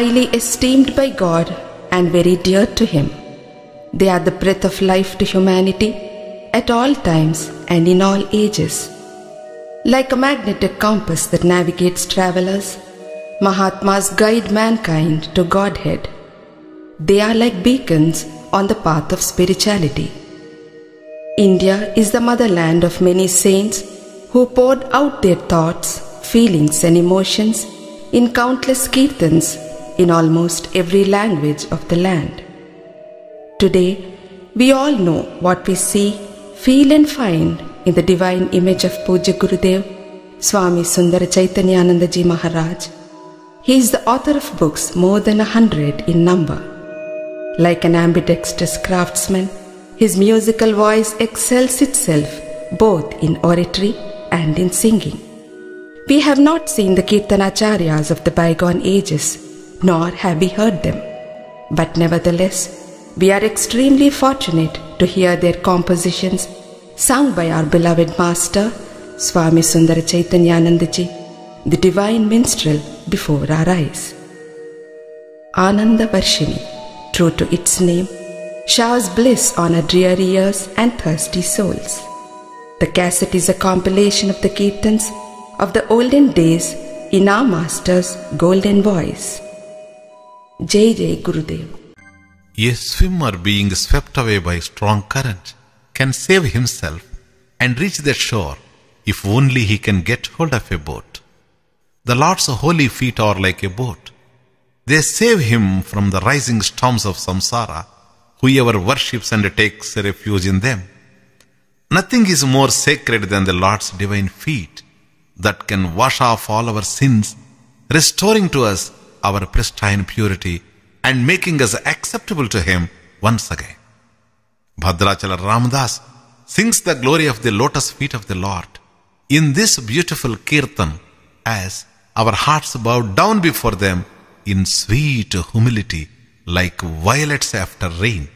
highly esteemed by God and very dear to Him. They are the breath of life to humanity at all times and in all ages. Like a magnetic compass that navigates travelers, Mahatmas guide mankind to Godhead. They are like beacons on the path of spirituality. India is the motherland of many saints who poured out their thoughts, feelings, and emotions in countless kirtans in almost every language of the land. Today, we all know what we see, feel, and find in the divine image of Puja Gurudev, Swami Sundara Chaitanyananda Ji Maharaj. He is the author of books more than a hundred in number. Like an ambidextrous craftsman, his musical voice excels itself both in oratory and in singing. We have not seen the Kirtanacharyas of the bygone ages, nor have we heard them. But nevertheless, we are extremely fortunate to hear their compositions sung by our beloved Master, Swami Sundara Chaitanyanandaji, the divine minstrel before our eyes. Ananda Varshini, true to its name, showers bliss on our dreary ears and thirsty souls. The cassette is a compilation of the kirtans of the olden days in our Master's golden voice. A swimmer being swept away by strong current can save himself and reach the shore if only he can get hold of a boat. The Lord's holy feet are like a boat. They save him from the rising storms of samsara, whoever worships and takes refuge in them. Nothing is more sacred than the Lord's divine feet that can wash off all our sins, restoring to us our pristine purity and making us acceptable to Him once again. Bhadrachala Ramdas sings the glory of the lotus feet of the Lord in this beautiful kirtan as our hearts bow down before them in sweet humility like violets after rain.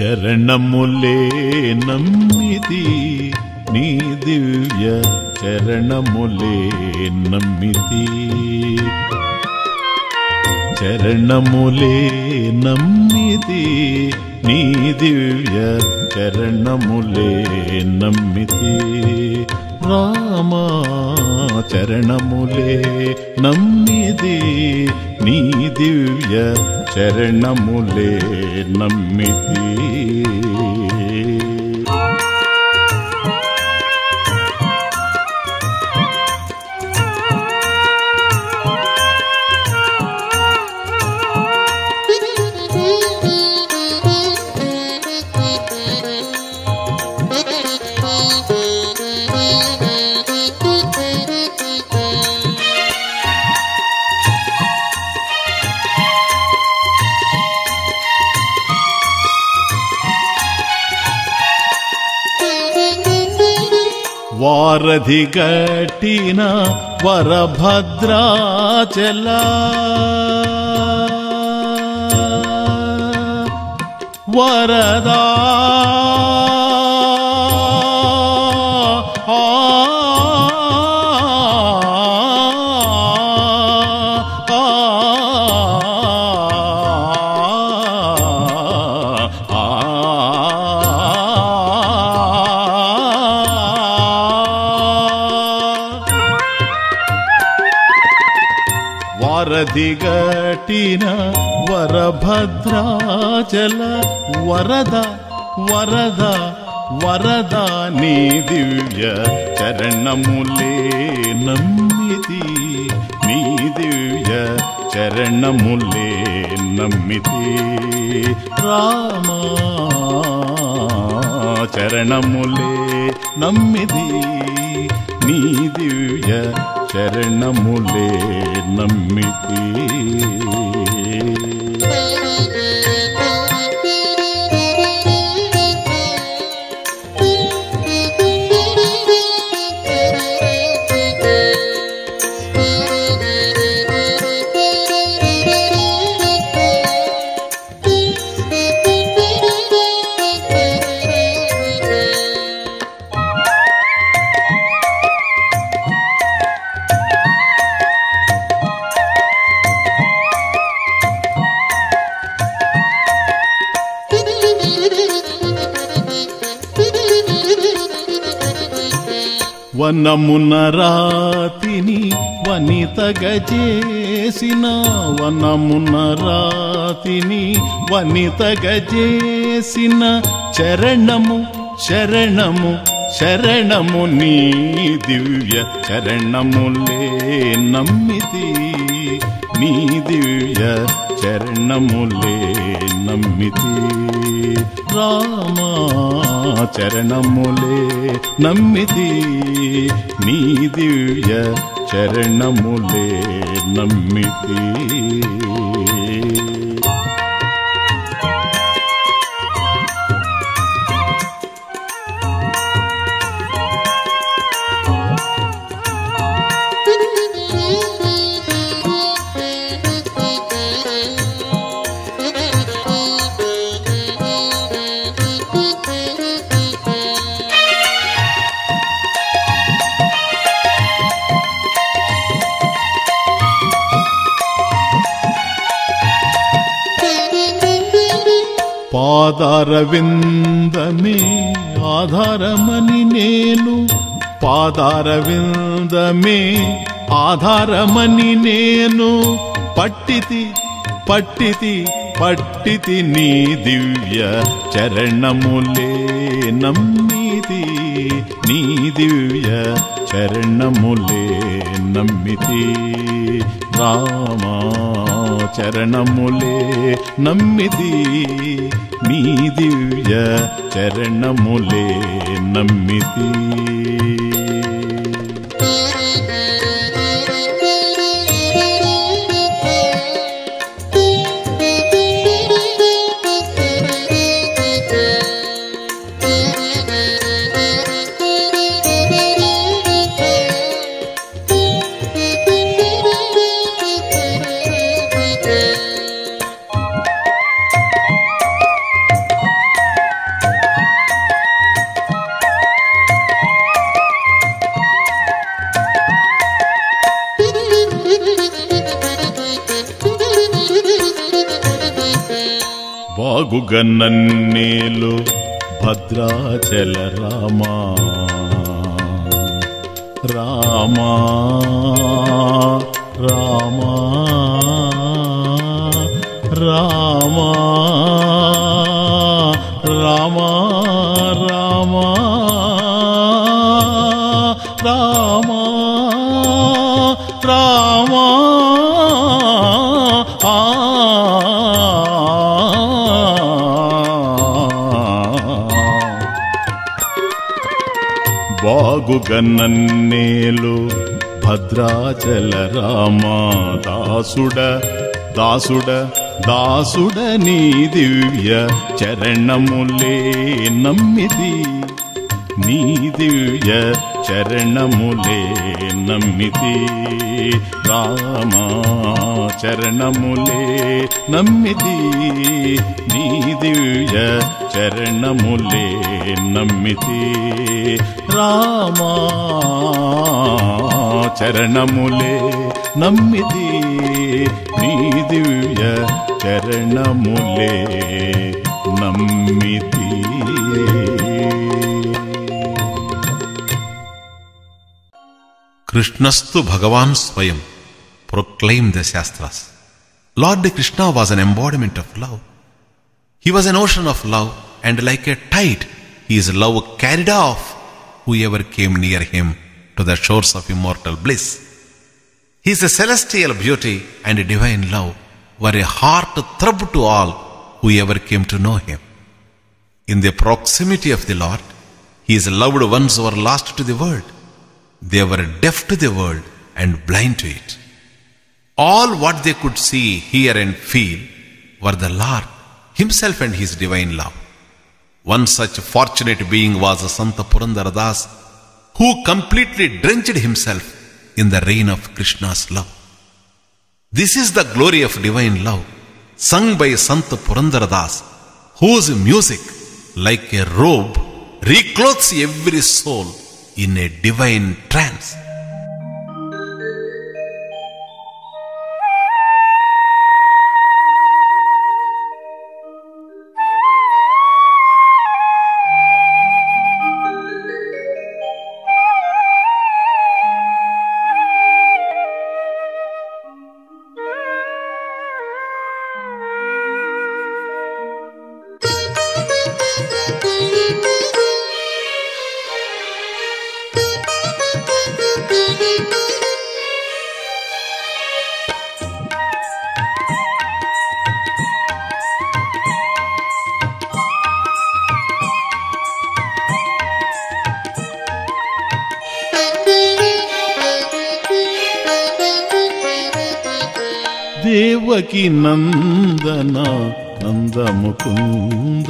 చరణములే నమ్మిది నీ దివ్య చరణములే నమ్మిది చరణములే నమ్మిది నీ దివ్య చరణములే నమ్మితి. రామా చరణములే నమ్మిది నీ దివ్య చరణములే నమ్మితి. सारथिकटिन वरभद्राचला. वरदा వరద వరద వరద నీ దివ్య చరణములే నమ్మితి. నీ దివ్య చరణములే నమ్మితి. రామా చరణములే నమ్మిది నీ దివ్య చరణములే నమ్మితి. వనితగా వనమున రాతిని వనితగా చేసిన చరణము శరణము శరణము నీ దివ్య చరణములే నమ్మితి. నీ దివ్య చరణములే నమ్మితి. రామా చరణములే నమ్మితి. నీ దివ్య చరణములే నమ్మితే. పాదారవిందమే ఆధారమని నేను. పాదారవిందమే ఆధారమని నేను. పట్టితి పట్టితి పట్టితి నీ దివ్య చరణములే నమ్మితి. నీ దివ్య చరణములే నమ్మితి. రామా చరణములే నమ్మిది. మీ దివ్య చరణములే నమ్మిది. నన్నేలు భద్రాచల రామా రామా. నన్నేలు భద్రాచల రామా దాసుడ దాసుడ దాసుడ నీ దివ్య చరణములే నమ్మితి నీ దివ్య చరణములే నమ్మితి. రామా చరణములే నమ్మితి. నీ దివ్య చరణములే నమ్మితి. రామా చరణములే నమ్మితి. నీ దివ్య చరణములే నమ్మితి. Krishnastu Bhagavan Swayam proclaimed the Shastras. Lord Krishna was an embodiment of love. He was an ocean of love, and like a tide, his love carried off whoever came near him to the shores of immortal bliss. His celestial beauty and divine love were a heart throb to all whoever came to know him. In the proximity of the Lord, his loved ones were lost to the world. They were deaf to the world and blind to it. All what they could see, hear, and feel were the Lord Himself and His divine love. One such fortunate being was Santa Purandaradas, who completely drenched himself in the rain of Krishna's love. This is the glory of divine love, sung by Santa Purandaradas, whose music, like a robe, reclothes every soul in a divine trance. Devaki నందన నందముకుంద.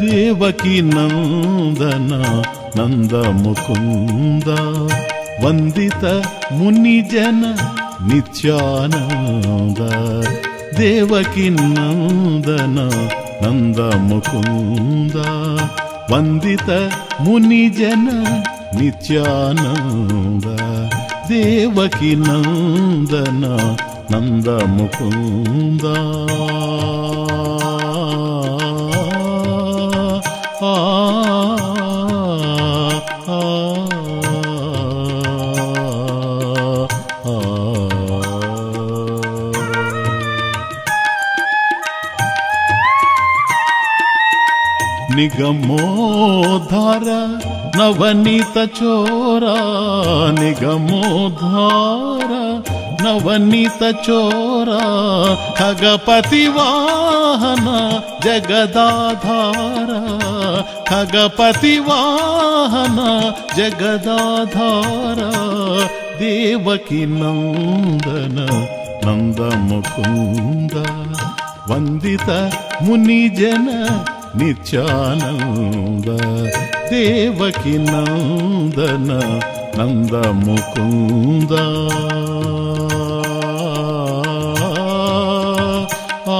దేవకి నందన నందముకుంద. వందిత మునిజన నిత్యానంద దేవకి నందన నందముకుంద. వందిత మునిజన నిత్యానంద దేవకి నందన నంద ముకుంద ఆ, ఆ, नवनीत चोरा निगमोधारा नवनीत चोरा, खगपति वाहना, जगदाधारा। खगपति वाहना, जगदाधारा। देवकी नंदन, नंद मुकुंद। वंदित मुनिजन, नित्यानंद। దేవకి నందన నంద ముకుంద ఆ, ఆ,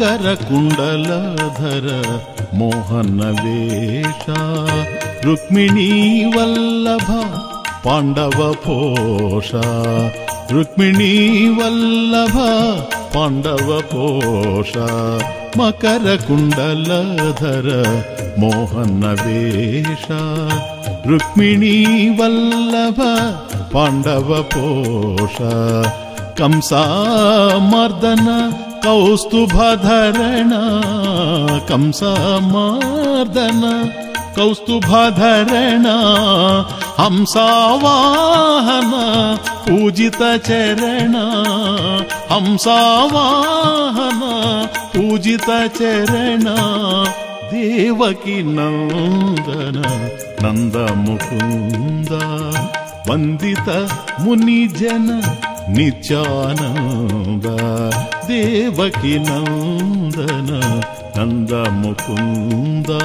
ಕರಕುಂಡಲಧರ ಮೋಹನ ವೇಷ, ರುಕ್ಮಿಣೀ ವಲ್ಲಭ ಪಾಂಡವ ಪೋಷ, ರುಕ್ಮಿಣೀ ವಲ್ಲಭ ಪಾಂಡವ ಪೋಷ, ಮಕರ ಕುಂಡಲಧರ ಮೋಹನ ವೇಷ, ರುಕ್ಮಿಣೀ ವಲ್ಲಭ ಪಾಂಡವ ಪೋಷ ಕಂಸ ಮರ್ದನ कौस्तुभधरण कंसमार्दन। कौस्तुभधरण हंसावाहन पूजितचरण हंसावाहन पूजितचरण पूजित देवकी नन्दन नन्दमुकुन्द वन्दित मुनिजन। నిత్యానంద దేవకి నందన నంద ముకుందా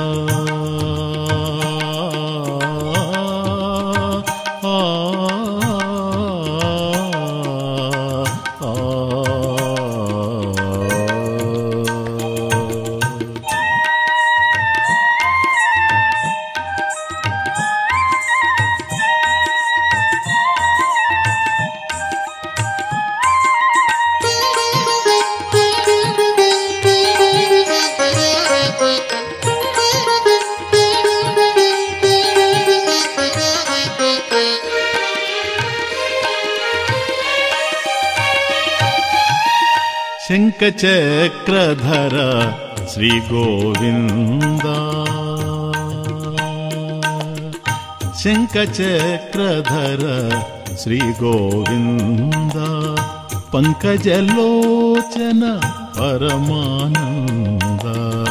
చక్రధర శ్రీ గోవింద. శంఖ చక్రధర శ్రీ గోవింద. పంకజలోచన పరమానంద.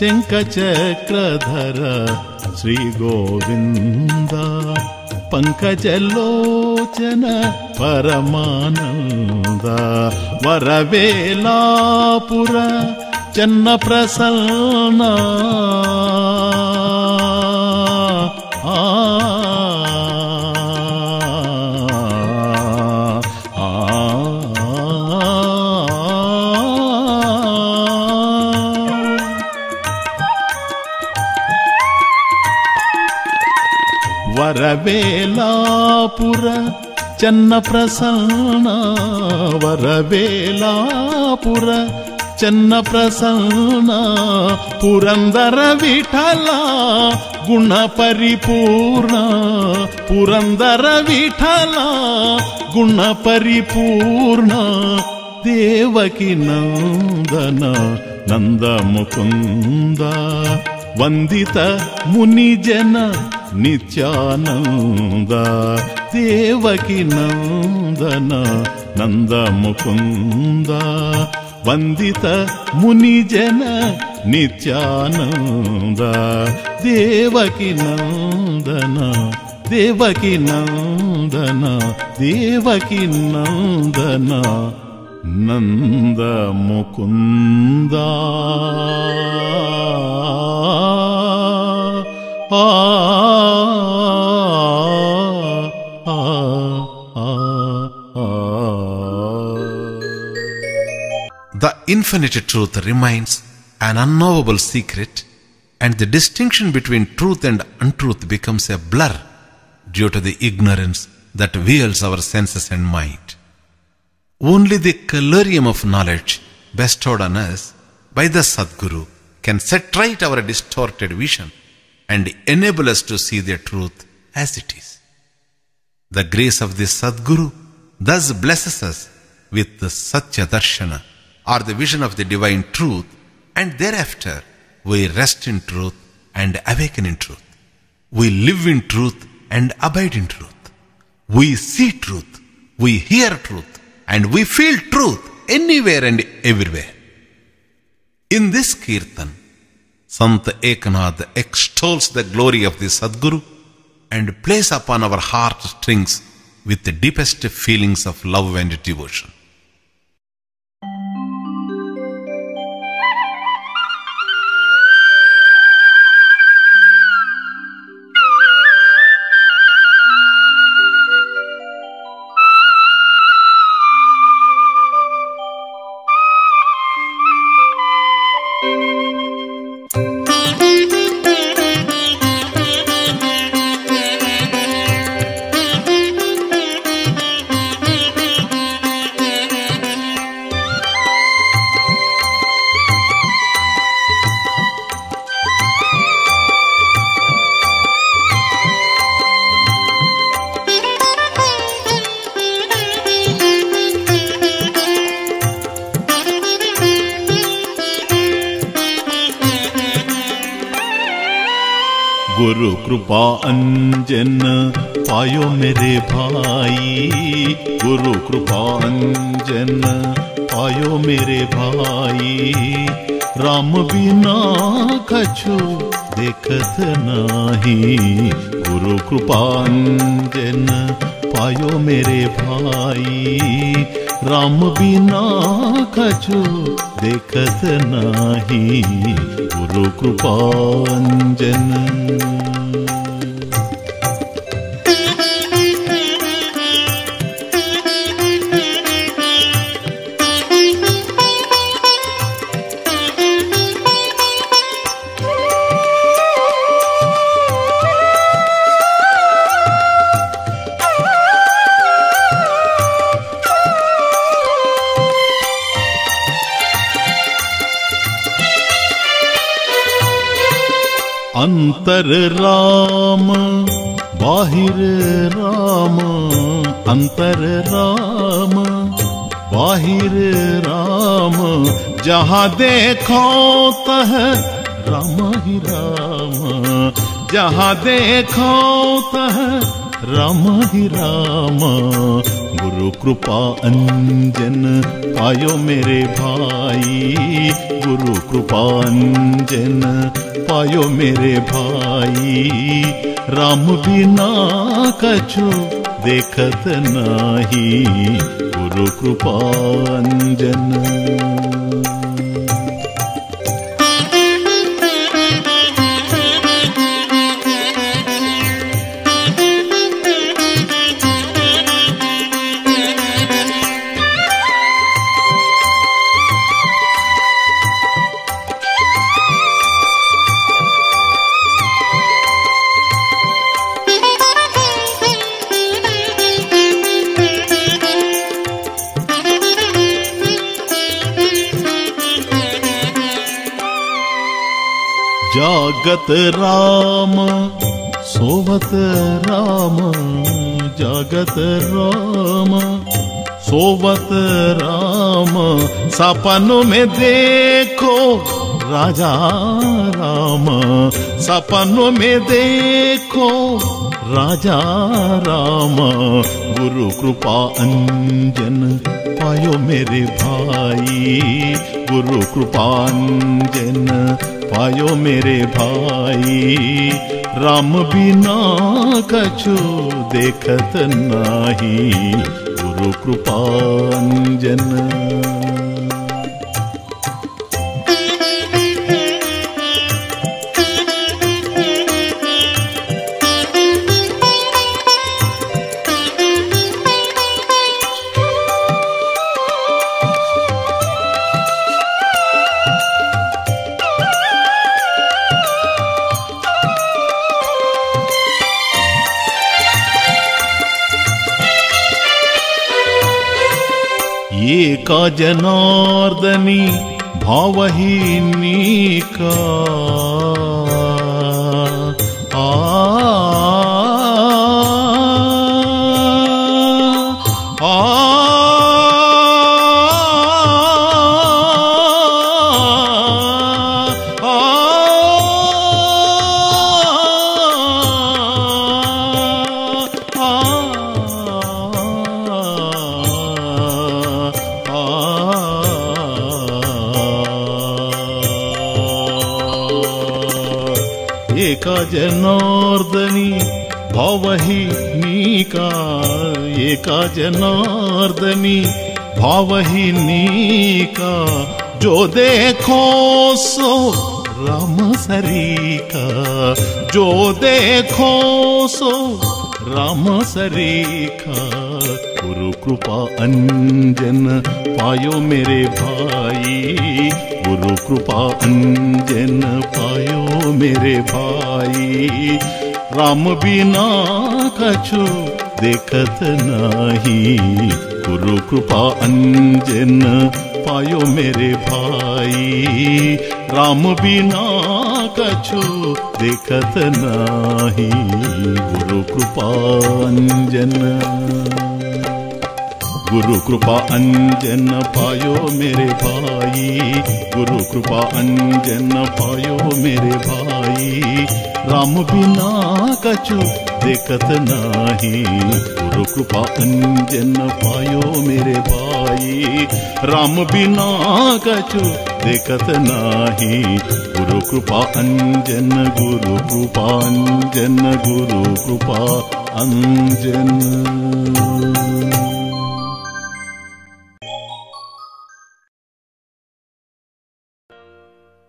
శంఖ చక్రధర శ్రీ గోవింద. పంకజలో காஞ்சன பரமானந்த வரவேலாபுர చెన్న ప్రసన్న వరవేలాపుర చెన్న ప్రసన్న వరవేలాపుర చెన్న ప్రసన్న పురందర విఠల గుణ పరిపూర్ణ పురందర విఠల గుణ పరిపూర్ణ. దేవకి నందన నంద ముకుంద వందిత మునిజన నిత్యానంద దేవకి నందన నందముకుంద. వందిత మునిజన నిత్యానంద దేవకి నందన దేవకి నందన దేవకి నందన నందముకుందా. The infinite truth remains an unknowable secret, and the distinction between truth and untruth becomes a blur due to the ignorance that veils our senses and mind. Only the colorium of knowledge bestowed on us by the Sadguru can set right our distorted vision and enable us to see the truth as it is. The grace of the Sadguru thus blesses us with the Satya Darshana or the vision of the divine truth, and thereafter we rest in truth and awaken in truth. We live in truth and abide in truth. We see truth, we hear truth, and we feel truth anywhere and everywhere. In this Kirtan, Sant Ekanath extols the glory of the Sadguru and plays upon our heart strings with the deepest feelings of love and devotion. कृपा अंजन पायो मेरे भाई। गुरु कृपा अंजन पायो मेरे भाई। राम बिना कछु देखत नाही। गुरु कृपा अंजन पायो मेरे भाई। राम बिना कछु देखत नाही। गुरु कृपांजन अंतर राम, बाहिर राम, अंतर राम, बाहिर राम, जहाँ देखो तह राम ही राम, जहाँ देखो तह राम ही राम गुरु कृपा अंजन पायो मेरे भाई। गुरु कृपा अंजन पायो मेरे भाई। राम बिना कछु देखत नाही गुरु कृपा अंजन जागत राम सोवत राम, जागत राम सोवत राम। सपनों में देखो राजा राम, सपनों में देखो राजा राम। गुरु कृपा अंजन पायो मेरे भाई, गुरु कृपांजन पायो मेरे भाई राम बिना कछु देखत नाही। गुरु कृपांजन। जनार्दनी भावहीनी का जनार्दनी भावही नीका जो देखो सो राम सरी का। जो देखो सो राम सरी का। गुरु कृपा अंजन पायो मेरे भाई। गुरु कृपा अंजन पायो मेरे भाई। राम बिना कछु देखत नाही. गुरु कृपा अंजन पायो मेरे भाई. राम बिना कछु देखत नाही. गुरु कृपा अंजन. गुरु कृपा अंजन पायो मेरे भाई. गुरु कृपा अंजन पायो मेरे भाई. राम बिना कछु देखत नाही गुरु कृपा अंजन पायो मेरे भाई राम बिना कछु देखत नाही गुरु कृपा अंजन गुरु कृपा अंजन गुरु कृपा अंजन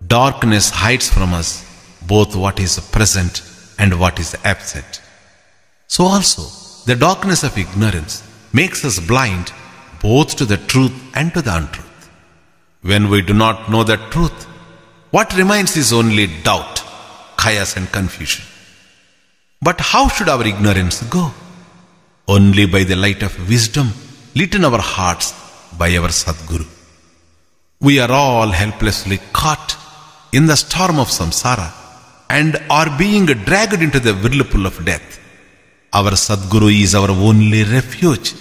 Darkness hides from us both what is present and what is absent. So also, the darkness of ignorance makes us blind both to the truth and to the untruth. When we do not know the truth, what remains is only doubt, chaos, and confusion. But how should our ignorance go? Only by the light of wisdom lit in our hearts by our Sadguru. We are all helplessly caught in the storm of samsara and are being dragged into the whirlpool of death. Our Sadguru is our only refuge.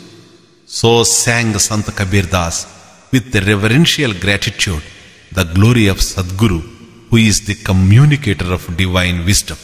So sang Sant Kabir Das with reverential gratitude the glory of Sadguru, who is the communicator of divine wisdom.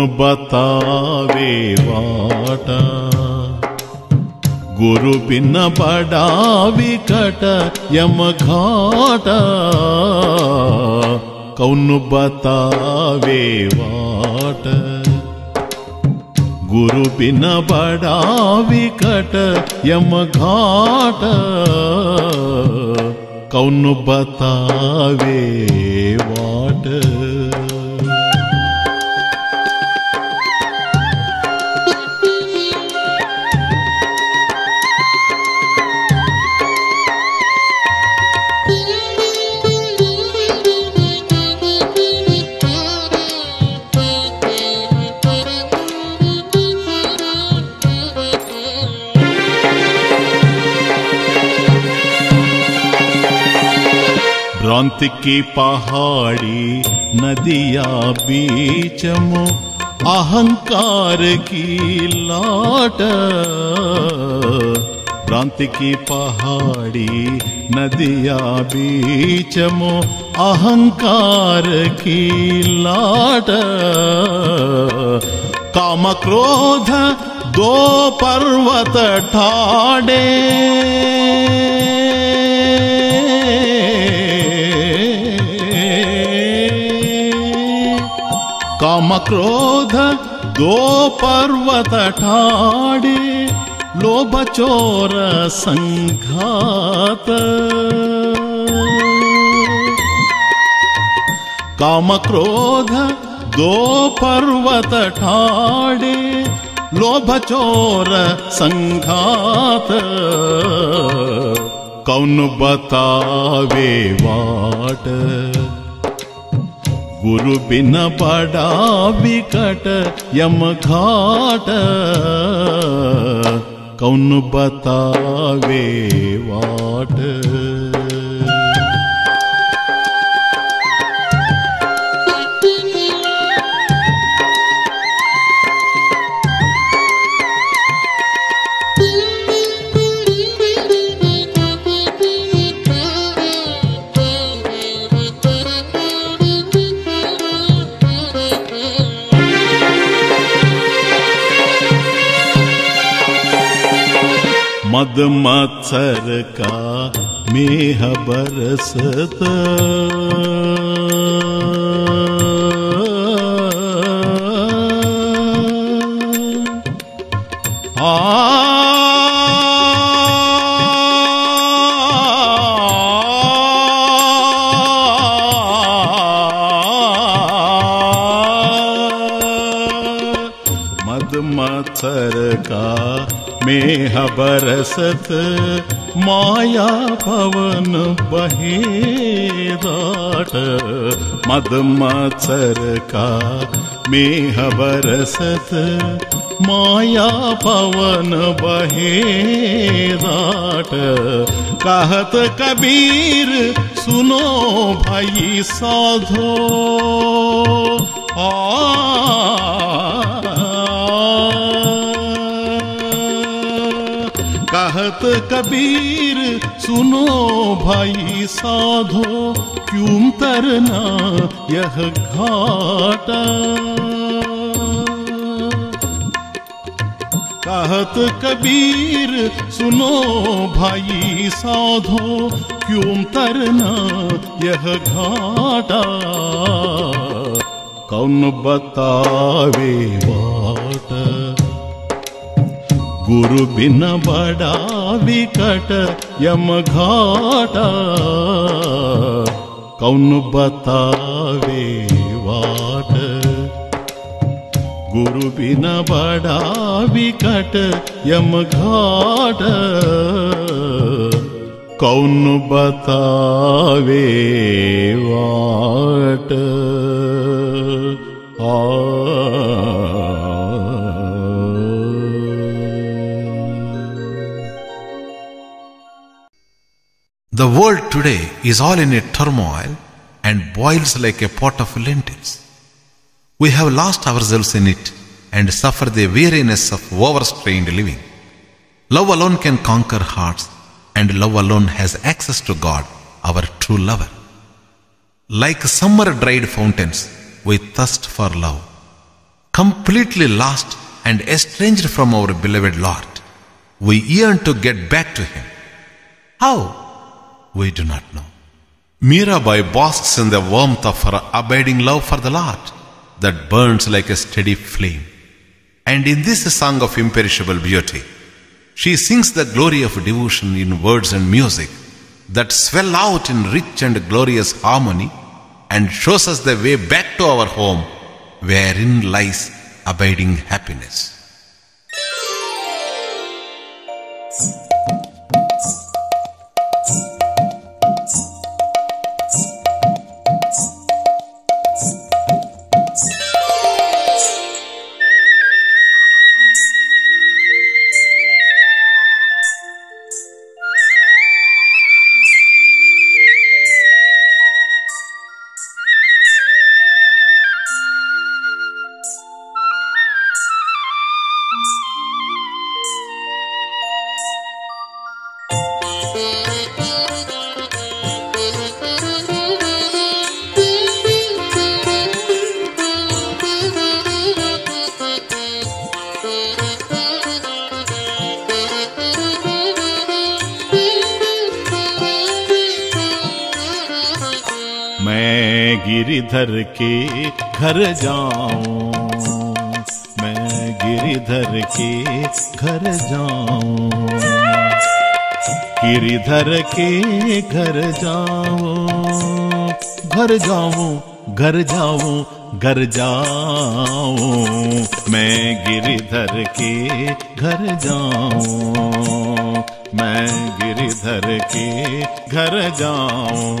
ನು ಬತಾವೇ ವಾಟ ಗುರು ಬಿನ್ನ ಬಡಾವಿ ಕಟ ಯಮ ಘಾಟ ಕೌನು ಬತಾವೇ ವಾಟ ಗುರು ಬಿನ್ನ ಬಡಾವಿ ಕಟ ಯಮ ಘಾಟ ಕೌನು ಬತಾವೇ ವಾಟ भ्रांति की पहाड़ी, नदिया बीचमो, अहंकार की लाट। भ्रांति की पहाड़ी, नदिया बीचमो, अहंकार की लाट। काम क्रोध दो पर्वत ठाड़े। काम क्रोध दो पर्वत ठाड़े, लोभ चोर संघात। काम क्रोध दो पर्वत ठाड़े, लोभ चोर संघात। कौन बतावे वाट? गुरु बिन बड़ा विकट यम घाट कौन बतावे वाट मत्सर का मेह बरसत मेह बरसत माया पवन बहे दाट मद मत्सर का मेह बरसत माया पवन बहे राट कहत कबीर, सुनो भाई साधो। आ कहत कबीर। सुनो भाई साधो, क्यों तरना यह घाटा? कहत कबीर, सुनो भाई साधो, क्यों तरना यह घाटा? कौन बतावे बाट गुरु बिन बड़ा विकट यम घाटा कौन बतावे वाट गुरु बिन बड़ा विकट यम घाट कौन बतावे वाट आ The world today is all in a turmoil and boils like a pot of lentils. We have lost ourselves in it and suffer the weariness of overstrained living. Love alone can conquer hearts, and love alone has access to God, our true lover. Like summer dried fountains, we thirst for love. Completely lost and estranged from our beloved Lord, we yearn to get back to Him. How? We do not know. Mirabai basks in the warmth of her abiding love for the Lord that burns like a steady flame. And in this song of imperishable beauty, she sings the glory of devotion in words and music that swell out in rich and glorious harmony and shows us the way back to our home wherein lies abiding happiness. घर जाऊँ, मैं गिरिधर के घर जाऊँ। गिरिधर के घर जाऊँ घर जाऊँ घर जाऊँ घर जाऊँ। मैं गिरिधर के घर जाऊँ, मैं गिरिधर के घर जाऊँ।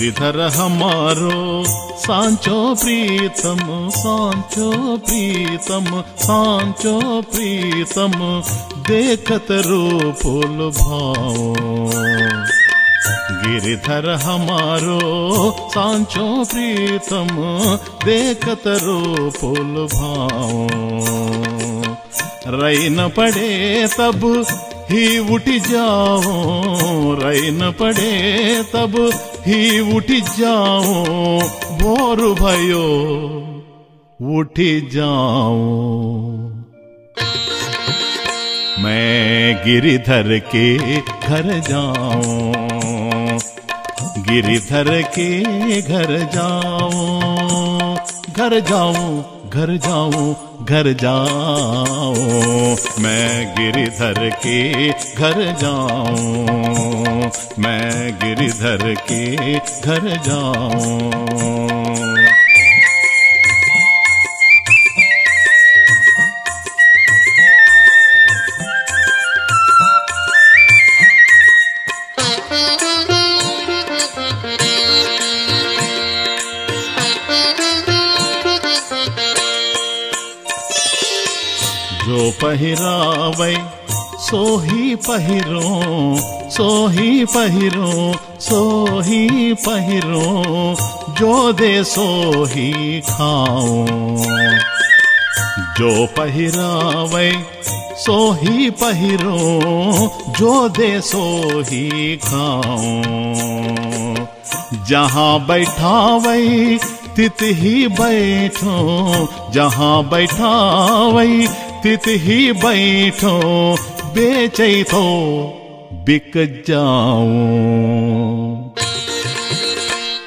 गिरिधर हमारो सांचो प्रीतम सांचो प्रीतम सांचो प्रीतम, देखत रूपुल भाओ गिरिधर हमारो सांचो प्रीतम, देखत रूपुल भाओ रई न पड़े तब ही उठ जाओ, रई न पड़े तब ही उठ जाओ भोर भयो, उठ जाओ मैं गिरिधर के घर जाऊँ, गिरिधर के घर जाऊँ। घर जाऊँ घर जाऊँ घर जाऊँ। मैं गिरिधर के घर जाऊँ। मैं गिरिधर के घर जाऊँ। जो पहिरावै सोही पहिरो सोही पहिरो सोही पहिरो, जो दे सोही खाओ जो पहिरावै, सोही पहिरो, जो दे सोही खाओ जहाँ बैठा वही तित ही बैठो। जहाँ बैठा वही तित ही बैठो। बेचै तो बिक जाऊँ।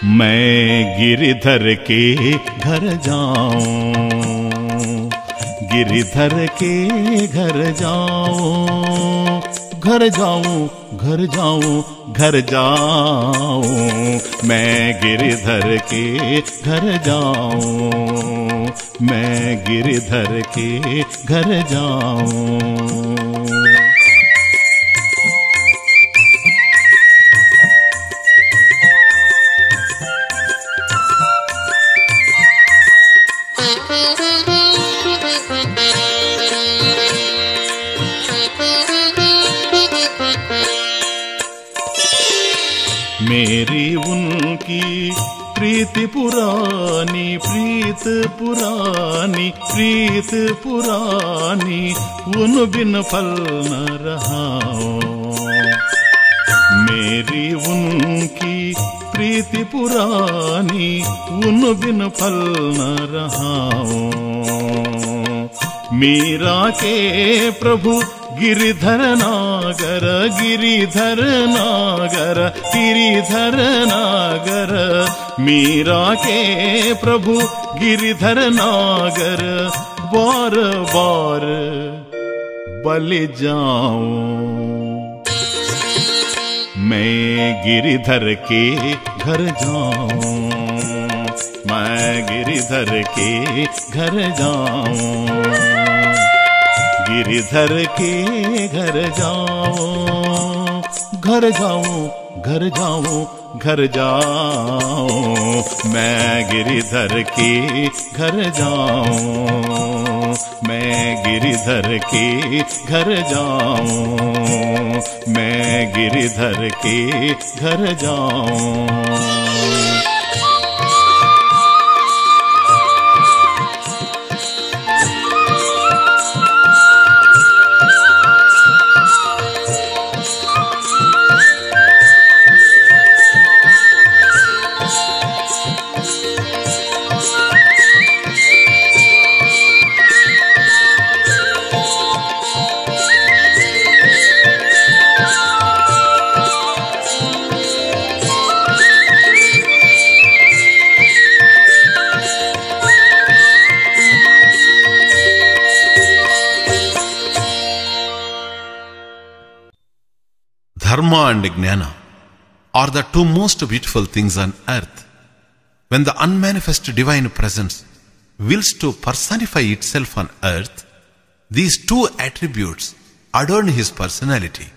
मैं गिरधर के घर जाऊँ। गिरधर के घर जाऊँ। घर जाऊँ घर जाऊँ घर जाऊँ। मैं गिरधर के घर जाऊँ। मैं गिरधर के घर जाऊँ। मेरी उनकी प्रीति पुरानी प्रीत पुरानी प्रीत पुरानी उन बिन फल न रहा मेरी उनकी प्रीति पुरानी उन बिन फल न रहा मीरा के प्रभु गिरिधर नागर गिरिधर नागर गिरिधर नागर। मीरा के प्रभु गिरिधर नागर, बार बार बलि जाऊँ। मैं गिरिधर के घर जाऊँ, मैं गिरिधर के घर जाऊँ। गिरिधर के घर जाओ घर जाऊँ घर जाऊँ, घर जाओ मैं गिरिधर के घर जाऊँ, मैं गिरिधर के घर जाऊँ। मैं गिरिधर के घर जाऊँ। Jnana are the two most beautiful things on earth. When the unmanifest divine presence wills to personify itself on earth, these two attributes adorn his personality,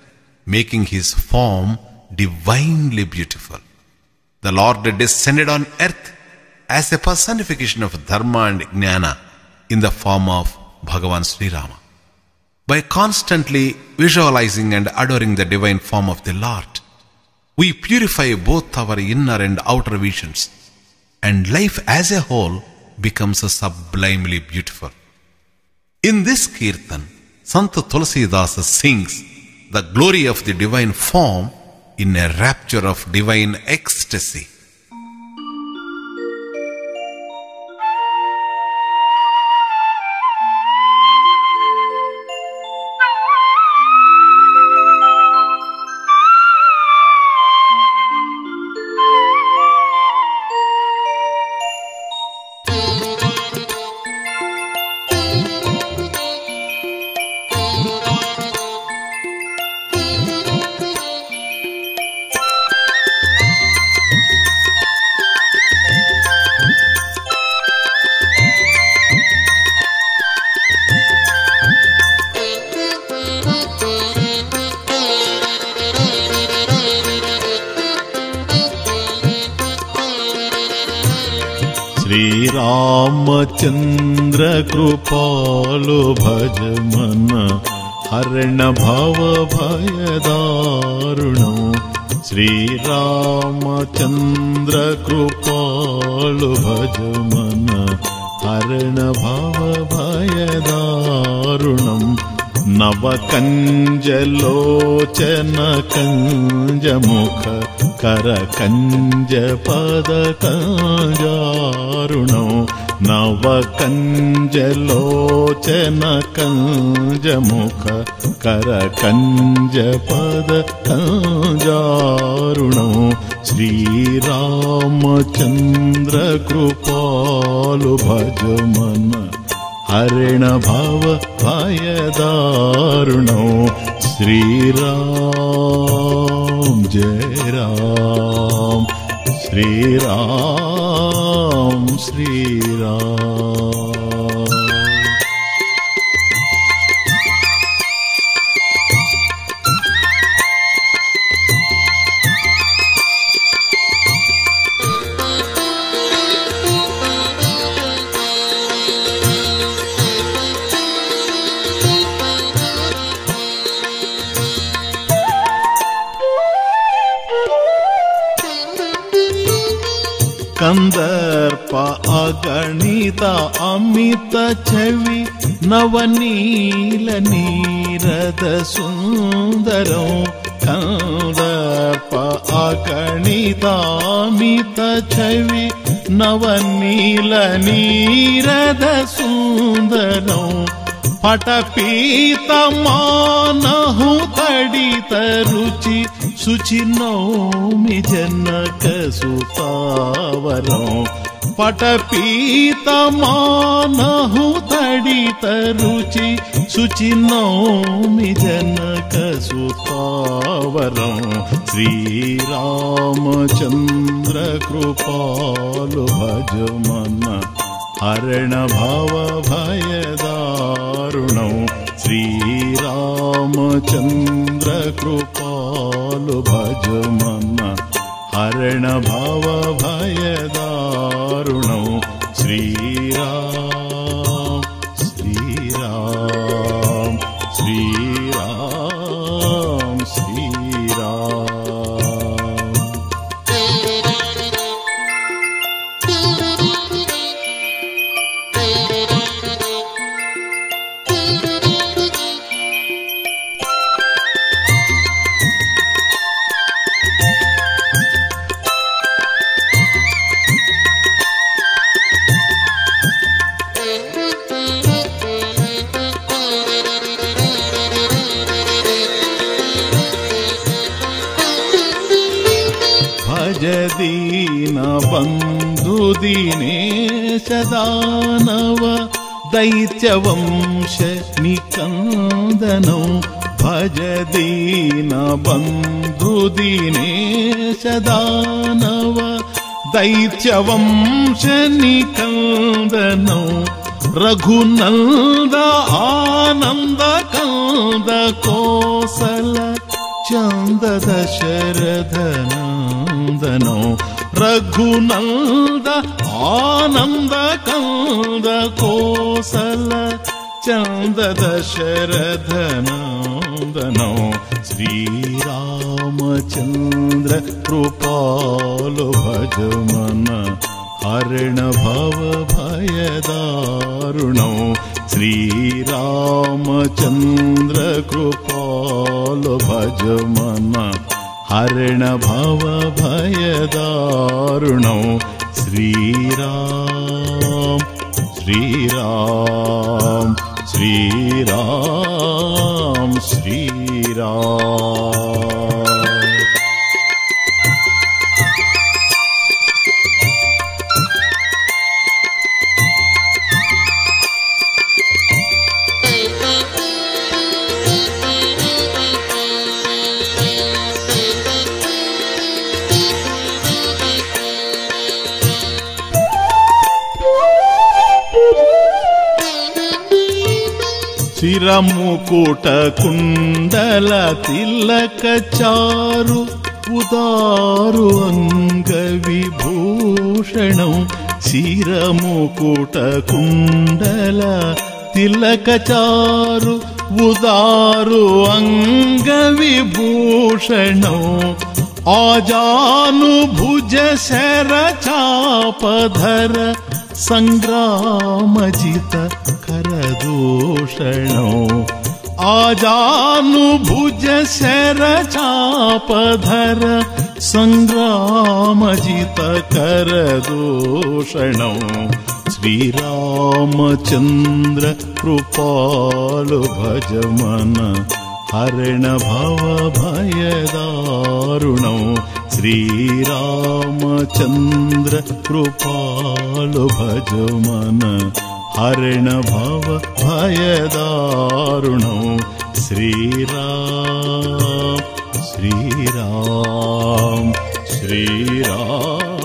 making his form divinely beautiful. The Lord descended on earth as a personification of Dharma and Jnana in the form of Bhagavan Sri Rama. By constantly visualizing and adoring the divine form of the Lord, we purify both our inner and outer visions, and life as a whole becomes sublimely beautiful. In this kirtan, Sant Tulsidas sings the glory of the divine form in a rapture of divine ecstasy. कृपालु भज मन। हरण भव भयदारुणौ। श्रीरामचन्द्र कृपालु भज मन। हरण भव भयदारुणम् नवकञ्जलोचन कञ्जमुख கஞ்சபா ಕಂದರ್ಪ ಅಗಣಿತ ಅಮಿತ ಛವಿ ನವನೀಲ ನೀರದ ಸುಂದರಂ ಕಂದರ್ಪ ಅಗಣಿತ ಅಮಿತ ಛವಿ ನವನೀಲ ನೀರದ ಸುಂದರಂ ಪಟಪೀತ ಮಾನಹು ತಡಿತ ರುಚಿ శుచినోమి జనక సుతావరం పటపీతమానహుతడిత రుచి శుచినోమి జనక సుతావరం శ్రీరామచంద్ర కృపాలు భజమన హరణ భవ భయదారుణం. श्रीरामचन्द्रकृपालु भज मम हरण भवभयदारुणौ श्रीरा बन्धुदिने सदानव दैत्यवंश शनिकान्दनो भज दीनबन्धुदिने सदानव दैत्यवंश शनिकन्दनौ रघुनन्द आनन्द कोसल चन्द शरद रघुनन्द आनन्द कन्द कोसल चन्द दशरथनन्दनो श्रीरामचन्द्र कृपालो भजमन मन हर्णभव भयदारुणो श्रीरामचन्द्र कृपालो भजमन। हरणभवभयदारुणौ श्रीराम श्रीराम श्रीराम श्रीराम। చిరముకుట కుండల తిలక చారు ఉదారు అంగ విభూషణం చిరముకుట కుండల తిలక చారు ఉదారు అంగ విభూషణం ఆజాను భుజ శర చాపధర सङ्ग्रामजित करदूषणौ। आजानुभुज शरचापधर सङ्ग्रामजित करदूषणौ। श्रीरामचन्द्र कृपालु भज हरणभवभयदारुणौ श्रीरामचन्द्र कृपालु भज मन। हरणभवभयदारुणौ श्रीराम श्रीराम श्रीराम।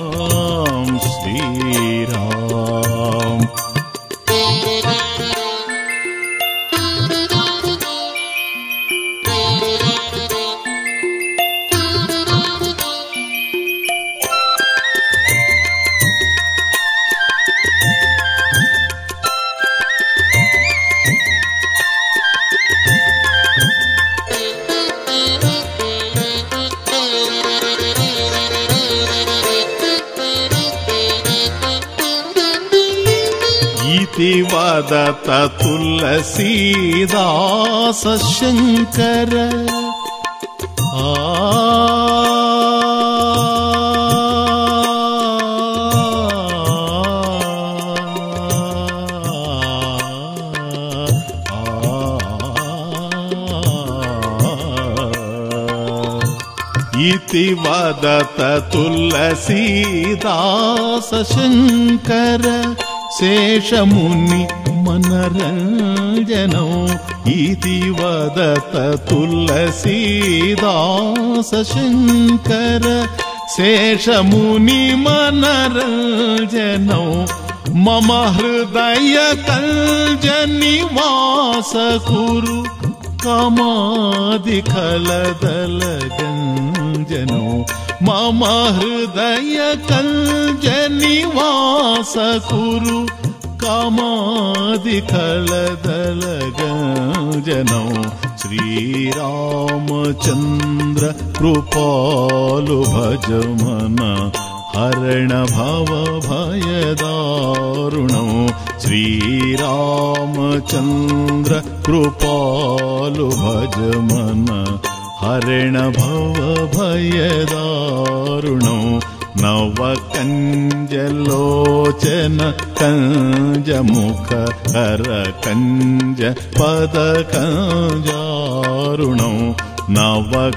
इति वदत तुलसीदास शङ्कर आ इति वदत तुलसीदास शङ्कर शेषमुनि मनरञ्जनौ इति वदत तुलसीदास शङ्कर शेषमुनि मनरञ्जनौ मम हृदय कञ्जनिवास कुरु कमादिखलदलगञ्जनो मम हृदय कञ्जनिवास कुरु कामादिखलदलगञ्जनौ श्रीरामचन्द्र कृपालु भज मन हरण भव भयदारुणौ। श्रीरामचन्द्र कृपालु भज मन हरिणभवभयदारुणो नवकञ्जलोचन कञ्जमुखहरकञ्ज पदकञ्जारुणौ नवकञ्जलोचन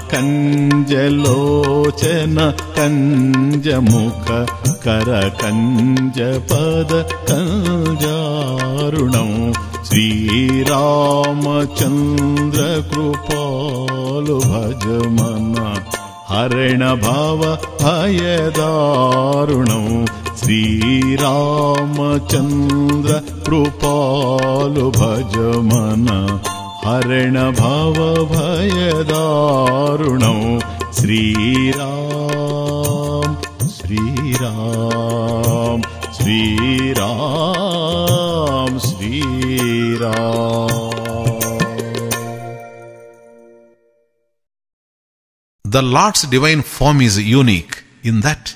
कञ्जमुख कर कञ्ज पद कञ्जारुणौ श्रीरामचन्द्र कृपालु भज मन हरण भव भयदारुणौ श्रीरामचन्द्र कृपालु भज मन हरण भव भयदारुणौ Shriram Shriram Shriram Shriram The Lord's divine form is unique in that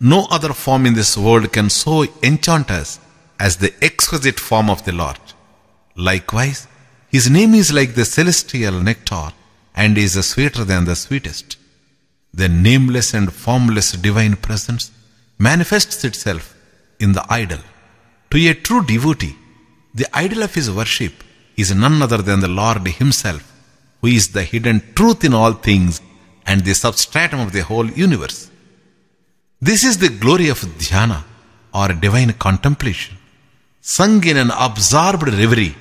no other form in this world can so enchant us as the exquisite form of the Lord. Likewise, His name is like the celestial nectar and is sweeter than the sweetest. The nameless and formless divine presence manifests itself in the idol. To a true devotee, the idol of his worship is none other than the Lord Himself, who is the hidden truth in all things and the substratum of the whole universe. This is the glory of dhyana or divine contemplation, sung in an absorbed reverie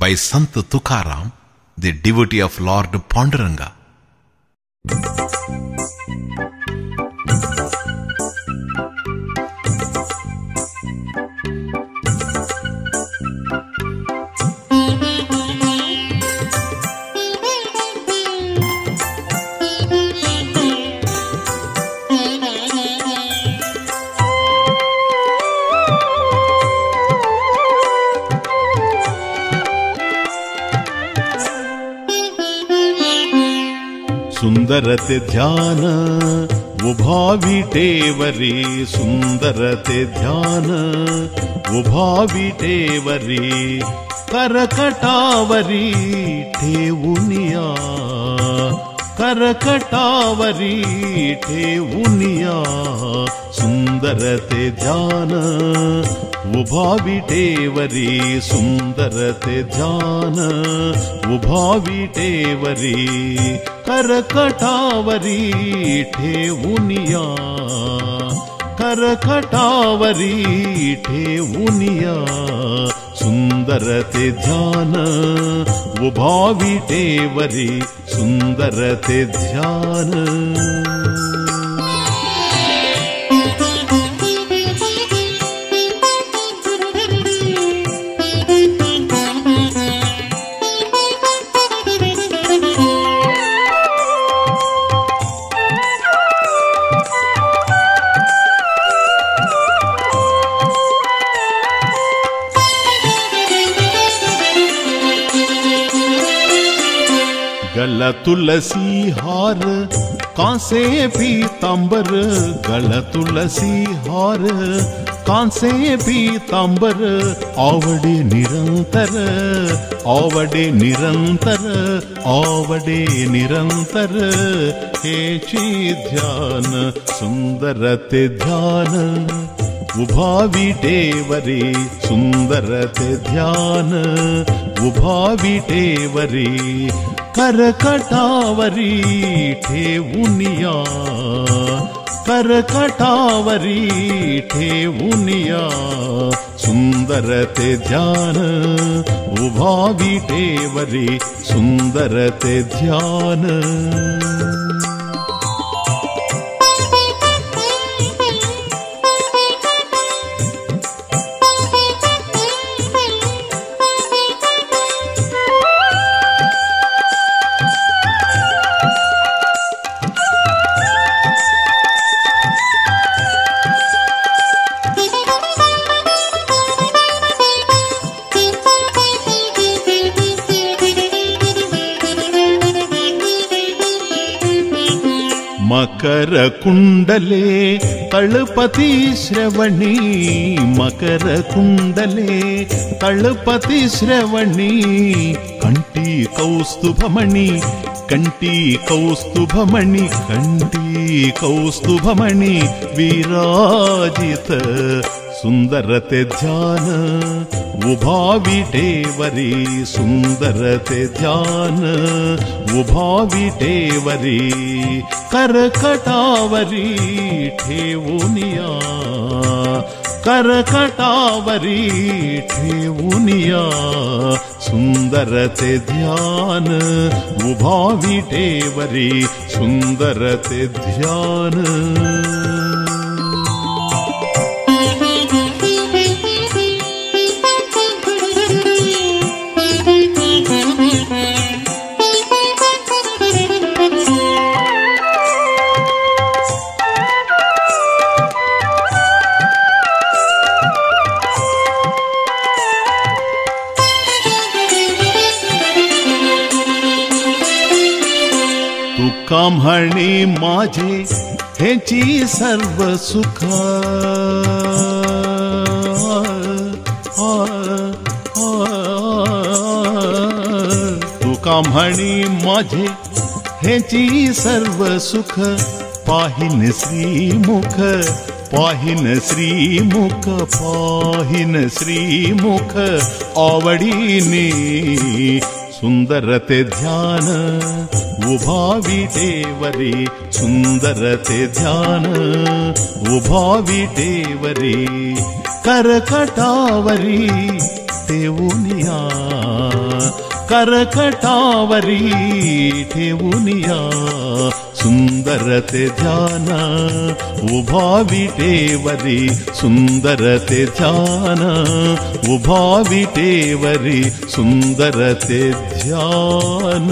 by Sant Tukaram, the devotee of Lord Panduranga. सुंदरते ध्यान उभाविटेवरी सुंदरते ध्यान उभाविटेवरी करकटावरी ठेवुनिया। करकटावरी ठेवुनिया सुन्दरते ध्यान उभाविटेवरी सुन्दरते ध्यान उभाविटेवरी करकटावरी ठेवुनिया करकटावरी ठेवुनिया सुन्दरते ध्यान उभाविटेवरी सुन्दरते ध्यान तुलसी हार कांसे पीतांबर गल तुलसी हार कांसे पीतांबर आवडे निरंतर आवडे निरंतर आवडे निरंतर हेची ध्यान सुंदरते ध्यान उभाविटेवरी सुन्दरते ध्यान उभाविटेवरी करकटावरी ठेवुनिया करकटावरी ठेवुनिया सुन्दरते ध्यान उभाविटेवरी सुन्दरते ध्यान మకర కుండలే తళపతి శ్రవణి మకర కుండలే తళపతి శ్రవణి కంటి కౌస్తుభమణి కంటి కౌస్తుభమణి కంటి కౌస్తుభమణి విరాజిత सुन्दरते ध्यान उभाविटेवरी सुन्दरते ध्यान उभाविटेवरी करकटावरी ठेवुनिया करकटावरी ठेवुनिया सुन्दरते ध्यान उभाविटेवरी सुन्दरते ध्यान काम्हणी माझे हेची सर्व सुख. तू काम्हणी माझे हेची सर्व सुख. पाहिन श्रीमुख पाहिन श्रीमुख पाहिन श्रीमुख. आवडीने सुन्दरते ध्यान उभाविटेवरी सुन्दरते ध्यान उभाविटेवरी करकटावरी ठेवुनिया। करकटावरी ठेवुनिया सुन्दरते ध्यान उभाविटेवरी सुन्दरते ध्यान उभाविटेवरी सुन्दरते ध्यान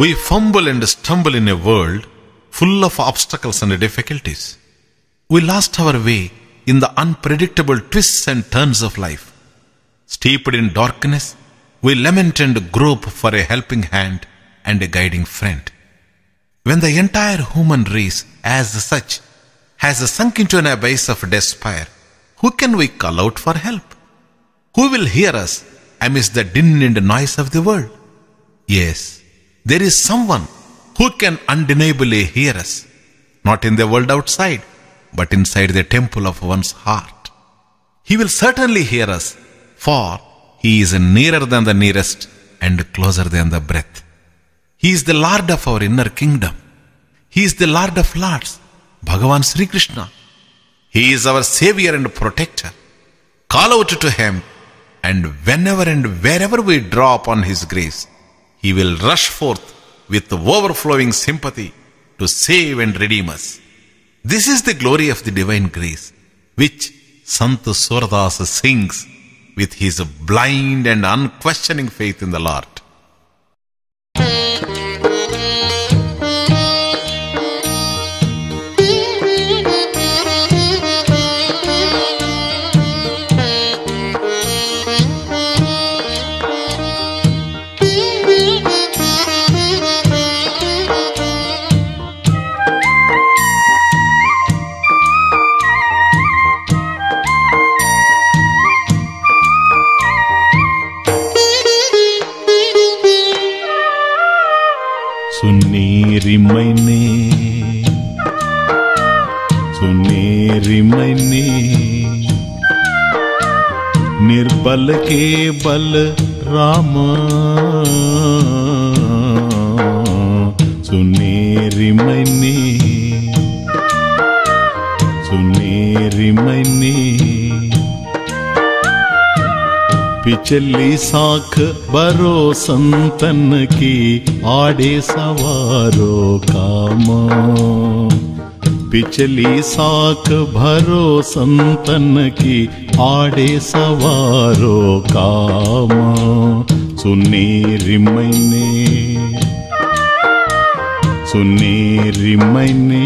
We fumble and stumble in a world full of obstacles and difficulties. We lost our way in the unpredictable twists and turns of life. Steeped in darkness, we lament and grope for a helping hand and a guiding friend. When the entire human race, as such, has sunk into an abyss of despair, who can we call out for help? Who will hear us amidst the din and noise of the world? Yes, there is someone who can undeniably hear us, not in the world outside, but inside the temple of one's heart. He will certainly hear us, for he is nearer than the nearest and closer than the breath. He is the Lord of our inner kingdom. He is the Lord of Lords, Bhagavan Sri Krishna. He is our Savior and Protector. Call out to Him, and whenever and wherever we draw upon His grace, He will rush forth with overflowing sympathy to save and redeem us. This is the glory of the divine grace, which Sant Suradas sings with his blind and unquestioning faith in the Lord. निर्बल के बल राम। सुनेरी मैंने सुनेरी मैंने। पिछली साख बरो संतन की आड़े सवारो काम पिछली साख भरो संतन की आड़े सवारो काम सुनेरी मैंने सुनेरी मैंने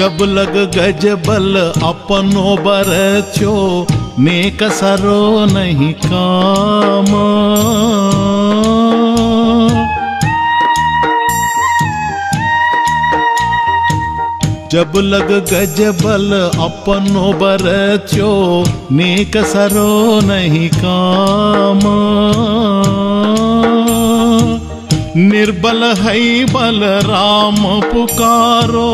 जब लग गज बल अपनो बर नेक सरो नहीं काम। जब लग गज बल अपनो बर नेक सरो नहीं काम। निर्बल है बल राम पुकारो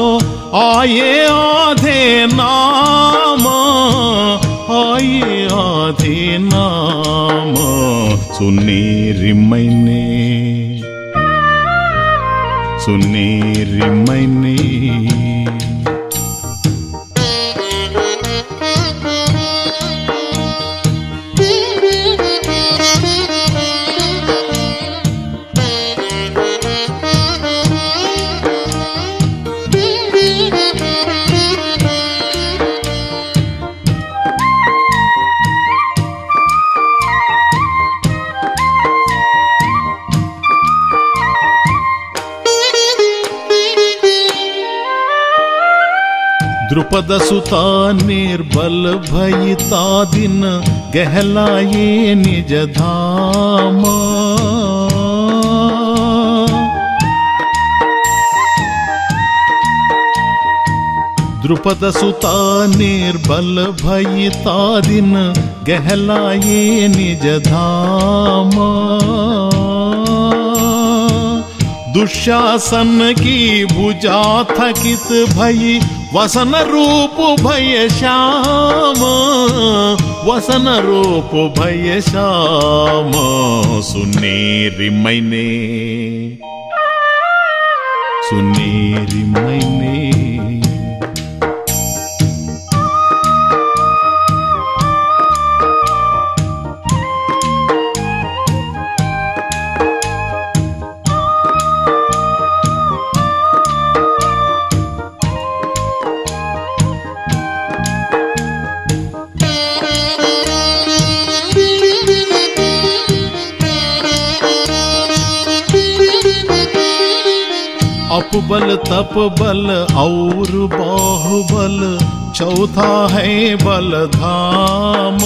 ఆయే ఆధే నామా ఆయే ఆధే నామా సున్నీరిమ్మైనే సున్నీరిమ్మైనే पद सुता निर्बल भहलाय निज ध्रुपद सुता निर्बल गहलाये निज धा दुशासन की भुजा थकित भई వసన రూపు భయ శ్యామ వసన రూపు భయ భయశ్యామ సునేరిమైనే సునేరిమైనే बल और बाहुबल, चौथा है बल धाम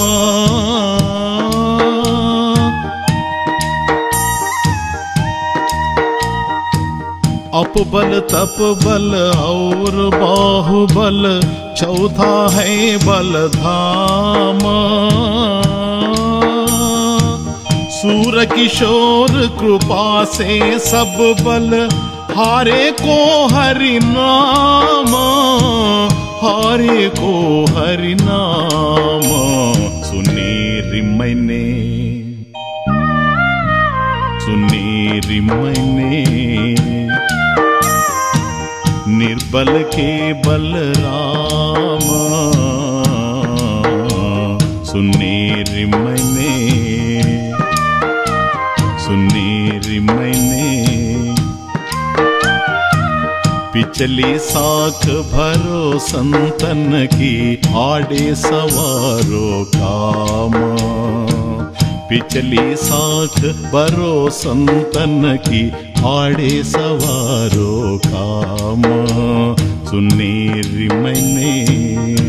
अपबल तप बल और बाहुबल, चौथा है बल धाम सूर किशोर कृपा से सब बल हारे को हरि नाम, हारे को हरि नाम सुनेरी मैंने। सुनेरी मैंने। निर्बल के बल राम सुनेरी मैंने। पिछली साख भरो संतन की आड़े सवारो काम। पिछली साख भरो संतन की आड़े सवारो काम। सुनेरी मैंने